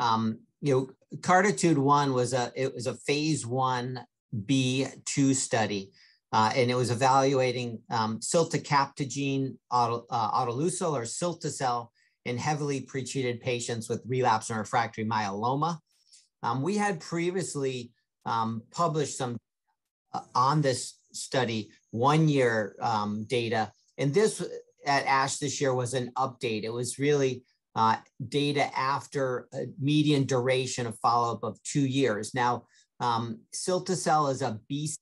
um, you know, Cartitude One was a it was a phase one B two study, uh, and it was evaluating um, ciltacabtagene auto, uh, or cilta-cel in heavily pretreated patients with relapse and refractory myeloma. Um, we had previously um, published some uh, on this study one year um, data, and this at ASH this year was an update. It was really uh, data after a median duration of follow-up of two years. Now, um, cilta-cel is a BCMA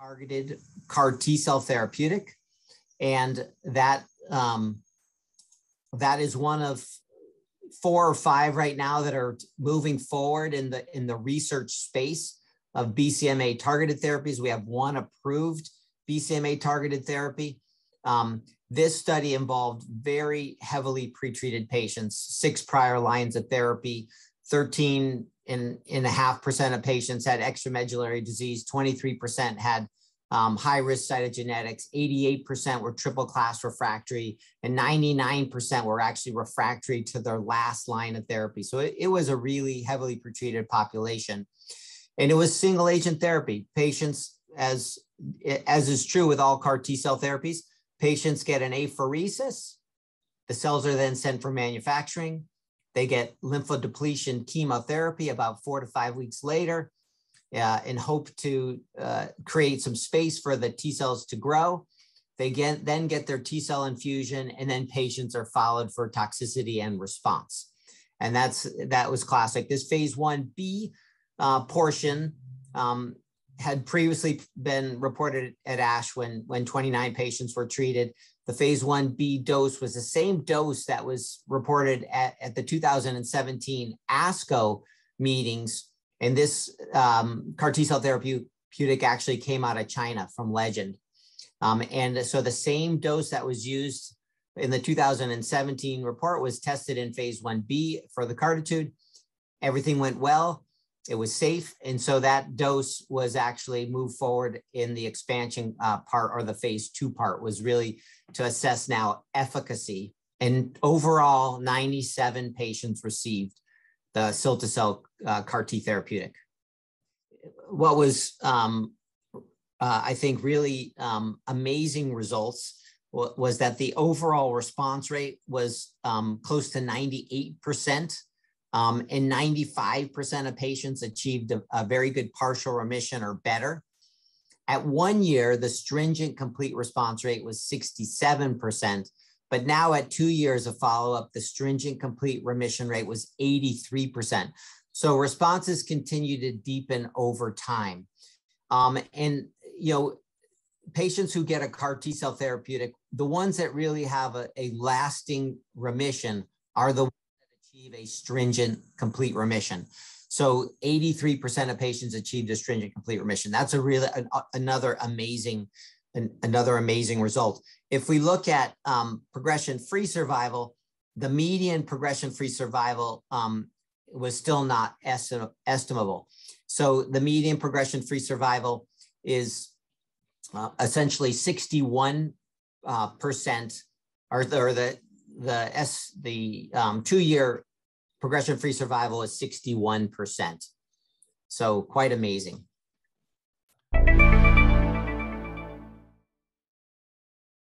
targeted CAR T cell therapeutic, and that um, that is one of four or five right now that are moving forward in the in the research space of BCMA targeted therapies. We have one approved BCMA targeted therapy. Um, this study involved very heavily pretreated patients, six prior lines of therapy, 13 and, and a half percent of patients had extramedullary disease, 23% had um, high risk cytogenetics, 88% were triple class refractory, and 99% were actually refractory to their last line of therapy. So it, it was a really heavily pretreated population. And it was single agent therapy. Patients, as, as is true with all CAR T cell therapies, Patients get an apheresis. The cells are then sent for manufacturing. They get lymphodepletion chemotherapy about four to five weeks later uh, and hope to uh, create some space for the T cells to grow. They get, then get their T cell infusion, and then patients are followed for toxicity and response. And that's that was classic. This phase 1B uh, portion um, had previously been reported at ASH when, when 29 patients were treated. The phase 1B dose was the same dose that was reported at, at the 2017 ASCO meetings. And this um, CAR T cell therapeutic actually came out of China from Legend. Um, and so the same dose that was used in the 2017 report was tested in phase 1B for the Cartitude. Everything went well it was safe. And so that dose was actually moved forward in the expansion uh, part or the phase two part was really to assess now efficacy. And overall, 97 patients received the cilta-cel uh, CAR T therapeutic. What was, um, uh, I think, really um, amazing results was that the overall response rate was um, close to 98%. Um, and 95% of patients achieved a, a very good partial remission or better. At one year, the stringent complete response rate was 67%, but now at two years of follow-up, the stringent complete remission rate was 83%. So responses continue to deepen over time. Um, and, you know, patients who get a CAR T cell therapeutic, the ones that really have a, a lasting remission are the achieve a stringent complete remission. So 83% of patients achieved a stringent complete remission. That's a really an, another amazing an, another amazing result. If we look at um, progression-free survival, the median progression-free survival um, was still not esti estimable. So the median progression-free survival is uh, essentially 61 uh, percent, or the, or the the S the um, two-year progression-free survival is 61%. So quite amazing.